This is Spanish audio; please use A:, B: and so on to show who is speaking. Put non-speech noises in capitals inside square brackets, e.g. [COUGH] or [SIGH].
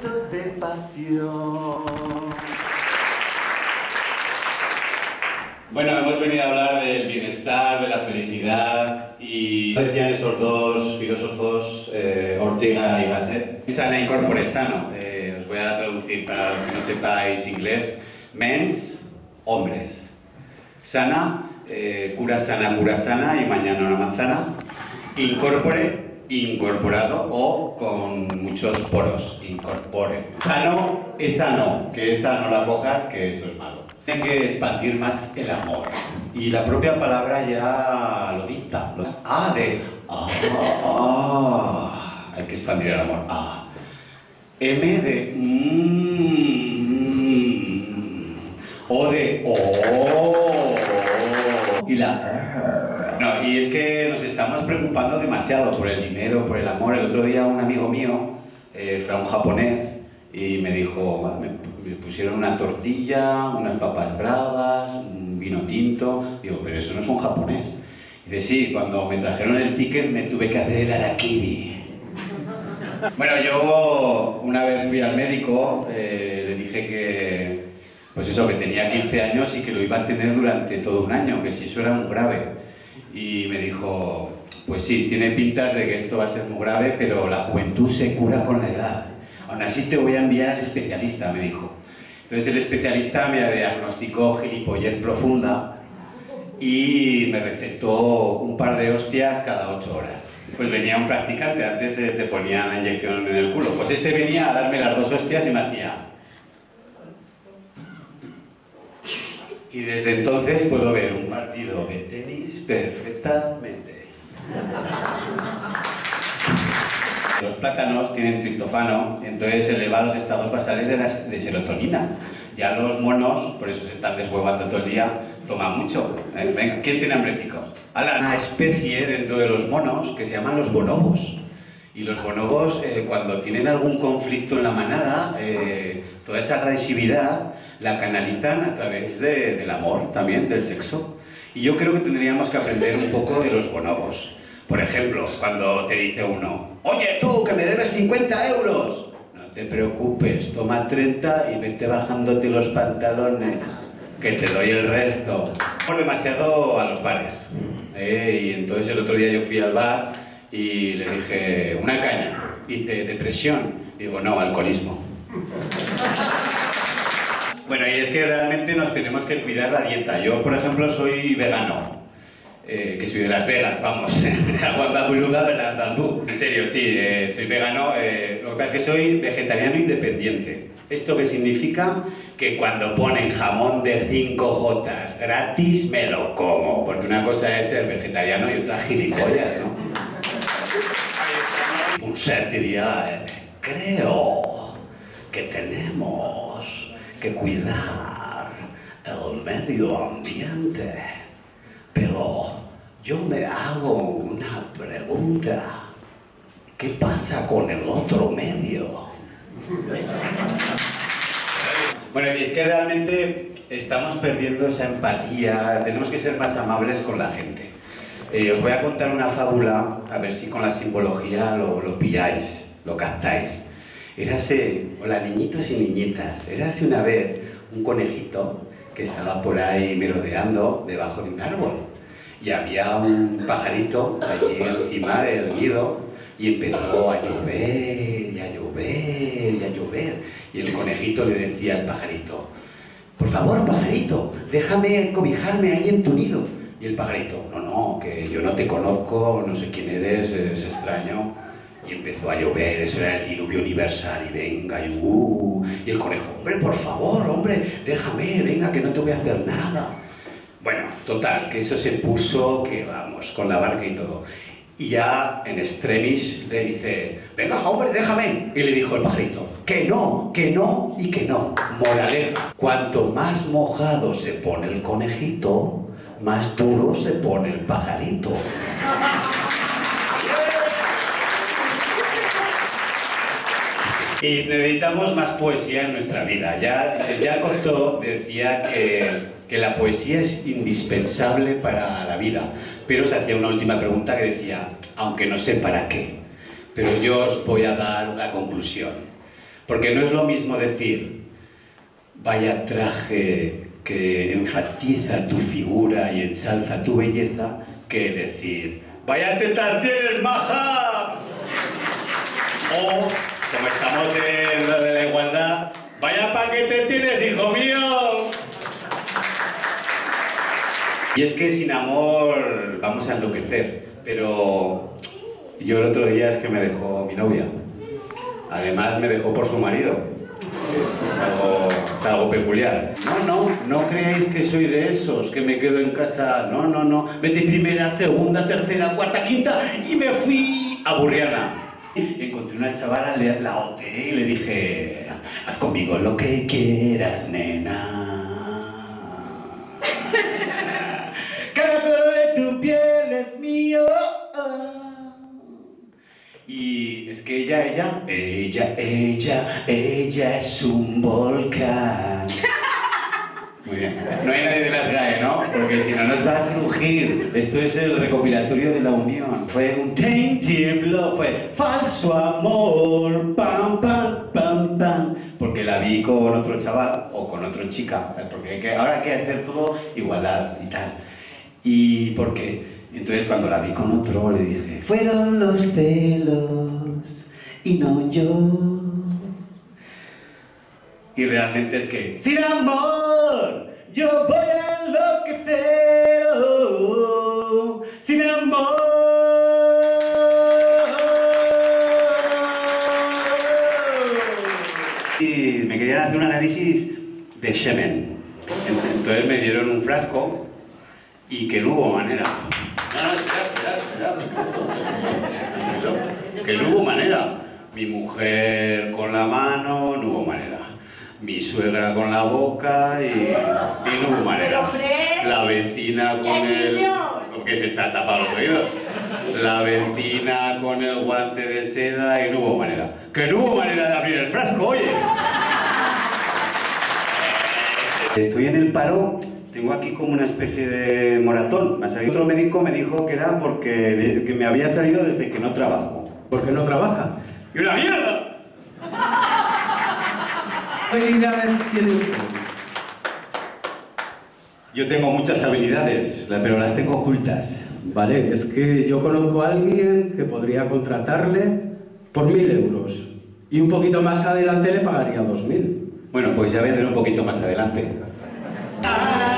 A: besos de pasión.
B: Bueno, hemos venido a hablar del bienestar, de la felicidad y decían esos dos filósofos, eh, Ortega y Gasset. Sana incorpore sano. Eh, os voy a traducir para los que no sepáis inglés. Mens, hombres. Sana, eh, cura sana, cura sana y mañana una manzana. Incorpore, incorporado o con muchos poros. Incorpore. Sano es sano, que esa no la cojas, que eso es malo. Tiene que expandir más el amor. Y la propia palabra ya lo dicta. Los A de ah, ah, hay que expandir el amor. Ah. M de mm, O de oh. Y la R. Y es que nos estamos preocupando demasiado por el dinero, por el amor. El otro día un amigo mío eh, fue a un japonés y me dijo, me, pusieron una tortilla, unas papas bravas, un vino tinto. Digo, pero eso no es un japonés. Y dice, sí, cuando me trajeron el ticket me tuve que hacer el harakiri. Bueno, yo una vez fui al médico, eh, le dije que, pues eso, que tenía 15 años y que lo iba a tener durante todo un año, que si eso era muy grave. Y me dijo, pues sí, tiene pintas de que esto va a ser muy grave, pero la juventud se cura con la edad. Aún así te voy a enviar al especialista, me dijo. Entonces el especialista me diagnosticó gilipollez profunda y me recetó un par de hostias cada ocho horas. Pues venía un practicante, antes eh, te ponía la inyección en el culo. Pues este venía a darme las dos hostias y me hacía... Y desde entonces puedo ver un partido de tenis perfectamente. Los plátanos tienen triptofano, entonces eleva los estados basales de, las, de serotonina. Ya los monos, por eso se están deshuevando todo el día, toman mucho. Eh, Venga, ¿quién tiene hambrecicos? Hay una especie dentro de los monos que se llaman los bonobos. Y los bonobos, eh, cuando tienen algún conflicto en la manada, eh, toda esa agresividad la canalizan a través de- del amor, también del sexo. Y yo creo que tendríamos que aprender un poco de los bonobos. Por ejemplo, cuando te dice uno, oye tú, que me debes 50 euros. No te preocupes, toma 30 y vete bajándote los pantalones, que te doy el resto. Vamos demasiado a los bares. ¿eh? Y entonces el otro día yo fui al bar y le dije, una caña. Dice, depresión. Digo, no, alcoholismo. Bueno, y es que realmente nos tenemos que cuidar la dieta. Yo, por ejemplo, soy vegano. Eh, que soy de Las Vegas, vamos. [LAUGHS] En serio, sí, eh, soy vegano. eh, lo que pasa es que soy vegetariano independiente. ¿Esto qué significa? Que cuando ponen jamón de 5 jotas gratis, me lo como. Porque una cosa es ser vegetariano y otra gilipollas, ¿no? Diría, eh, creo que tenemos que cuidar el medio ambiente. Pero yo me hago una pregunta. ¿Qué pasa con el otro medio? Bueno, es que realmente estamos perdiendo esa empatía, tenemos que ser más amables con la gente. Eh, os voy a contar una fábula, a ver si con la simbología lo, lo pilláis, lo captáis. Érase, hola niñitos y niñitas, érase una vez un conejito que estaba por ahí merodeando debajo de un árbol. Y había un pajarito allí encima del nido y empezó a llover y a llover y a llover. Y el conejito le decía al pajarito, por favor, pajarito, déjame cobijarme ahí en tu nido. Y el pajarito, no, no, que yo no te conozco, no sé quién eres, eres extraño. Y empezó a llover, eso era el diluvio universal, y venga, y uh, y el conejo, hombre, por favor, hombre, déjame, venga, que no te voy a hacer nada. Bueno, total, que eso se puso, que vamos, con la barca y todo. Y ya en extremis le dice, venga, hombre, déjame. Y le dijo el pajarito, que no, que no y que no. Moraleja, cuanto más mojado se pone el conejito, más duro se pone el pajarito. Y necesitamos más poesía en nuestra vida. Ya, ya Cocteau decía que, que la poesía es indispensable para la vida, pero se hacía una última pregunta que decía, aunque no sé para qué, pero yo os voy a dar la conclusión. Porque no es lo mismo decir, vaya traje que enfatiza tu figura y ensalza tu belleza, que decir, vaya tetas tienes, maja. O, como estamos en lo de la igualdad, vaya paquete tienes, hijo mío. Y es que sin amor vamos a enloquecer, pero yo el otro día es que me dejó mi novia. Además me dejó por su marido. Es algo, peculiar. No, no, no creáis que soy de esos, que me quedo en casa. No, no, no. Metí primera, segunda, tercera, cuarta, quinta y me fui a Burriana. Encontré una chavala, la oteé y le dije, haz conmigo lo que quieras, nena. Y es que ella, ella, ella, ella, ella es un volcán. Muy bien. No hay nadie de las GAE, ¿no? Porque si no nos va a crujir. Esto es el recopilatorio de la unión. Fue un tainted love, fue falso amor. Pam, pam, pam, pam. Porque la vi con otro chaval o con otra chica. Porque ahora hay que hacer todo igualdad y tal. ¿Y por qué? Entonces cuando la vi con otro le dije, fueron los celos y no yo. Y realmente es que, sin amor, yo voy a enloquecer. sin amor. Y me querían hacer un análisis de semen. Entonces me dieron un frasco y que no hubo manera. Que no hubo manera. Mi mujer con la mano, no hubo manera. Mi suegra con la boca y, y no hubo manera. La vecina con
C: ¡qué
B: el... Porque se está tapando los oídos. La vecina con el guante de seda y no hubo manera. Que no hubo manera de abrir el frasco, oye. Estoy en el paro, tengo aquí como una especie de moratón. Me ha salido otro médico, me dijo que era porque de- que me había salido desde que no trabajo.
D: ¿Por qué no trabaja?
B: ¡Y una mierda!
D: ¿Qué habilidades tiene usted?
B: Yo tengo muchas habilidades, pero las tengo ocultas.
D: Vale, es que yo conozco a alguien que podría contratarle por mil euros. Y un poquito más adelante le pagaría dos mil.
B: Bueno, pues ya vendré un poquito más adelante. Ah, [LAUGHS]